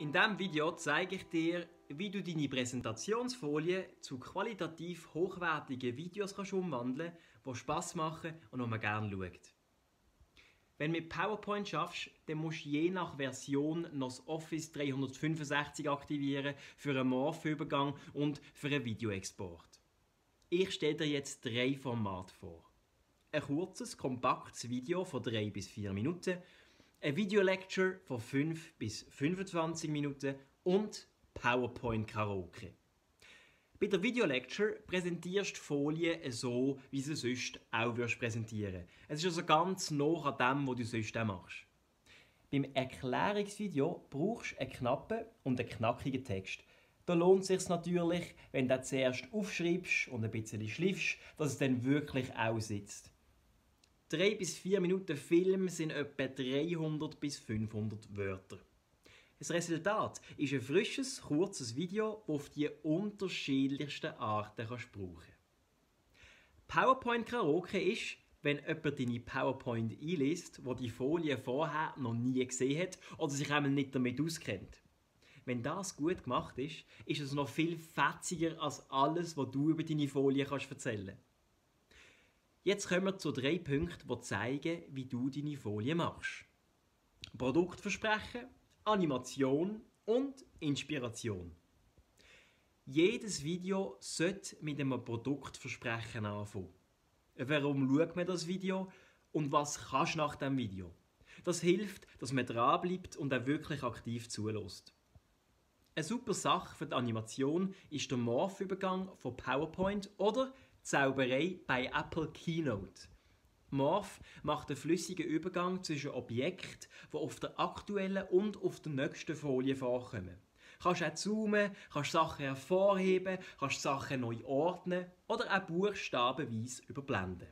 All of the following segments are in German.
In diesem Video zeige ich dir, wie du deine Präsentationsfolie zu qualitativ hochwertigen Videos kannst umwandeln kannst, die Spass machen und die man gerne schaut. Wenn du mit PowerPoint schaffst, dann musst du je nach Version noch das Office 365 aktivieren für einen Morph-Übergang und für einen Videoexport. Ich stelle dir jetzt drei Formate vor. Ein kurzes, kompaktes Video von 3 bis 4 Minuten – ein Videolecture von 5 bis 25 Minuten und PowerPoint Karaoke. Bei der Videolecture präsentierst du Folien so, wie sie sonst auch präsentieren Es ist also ganz nah an dem, was du sonst auch machst. Beim Erklärungsvideo brauchst du einen knappen und einen knackigen Text. Da lohnt es sich natürlich, wenn du zuerst aufschreibst und ein bisschen schliffst, dass es dann wirklich auch sitzt. 3 bis 4 Minuten Film sind etwa 300 bis 500 Wörter. Das Resultat ist ein frisches, kurzes Video, das auf die unterschiedlichsten Arten kannst brauchen PowerPoint Karaoke ist, wenn jemand deine PowerPoint einliest, wo die Folie vorher noch nie gesehen hat oder sich einmal nicht damit auskennt. Wenn das gut gemacht ist, ist es noch viel fetziger als alles, was du über deine Folie kannst erzählen kannst. Jetzt kommen wir zu drei Punkten, die zeigen, wie du deine Folie machst. Produktversprechen, Animation und Inspiration. Jedes Video sollte mit einem Produktversprechen anfangen. Warum schaut man das Video und was kannst du nach dem Video? Das hilft, dass man dranbleibt und auch wirklich aktiv zulässt. Eine super Sache für die Animation ist der Morph-Übergang von PowerPoint oder Zauberei bei Apple Keynote. Morph macht einen flüssigen Übergang zwischen Objekten, die auf der aktuellen und auf der nächsten Folie vorkommen. Du kannst auch zoomen, kannst Sachen hervorheben, kannst Sachen neu ordnen oder auch buchstabenweise überblenden.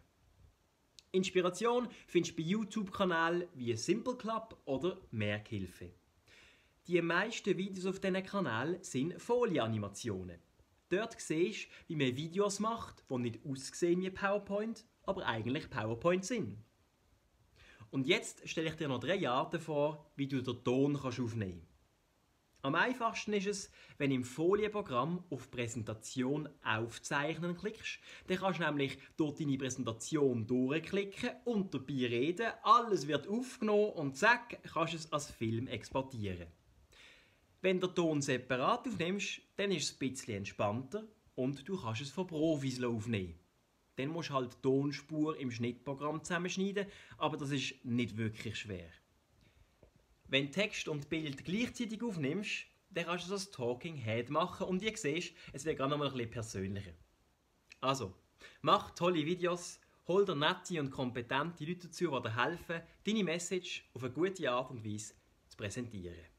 Inspiration findest du bei YouTube-Kanälen wie Simple Club oder Merkhilfe. Die meisten Videos auf diesen Kanälen sind Folieanimationen. Dort siehst du, wie man Videos macht, die nicht aussehen wie PowerPoint, aber eigentlich PowerPoint sind. Und jetzt stelle ich dir noch drei Arten vor, wie du den Ton kannst aufnehmen kannst. Am einfachsten ist es, wenn du im Folienprogramm auf Präsentation aufzeichnen klickst. Dann kannst du nämlich durch deine Präsentation durchklicken und dabei reden. Alles wird aufgenommen und zack, kannst du es als Film exportieren. Wenn den Ton separat aufnimmst, dann ist es ein bisschen entspannter und du kannst es von Profis aufnehmen. Dann musst du halt die Tonspur im Schnittprogramm zusammenschneiden, aber das ist nicht wirklich schwer. Wenn Text und Bild gleichzeitig aufnimmst, dann kannst du das Talking Head machen und wie siehst, es wird gerade noch mal ein bisschen persönlicher. Also, mach tolle Videos, hol dir nette und kompetente Leute dazu, die dir helfen, deine Message auf eine gute Art und Weise zu präsentieren.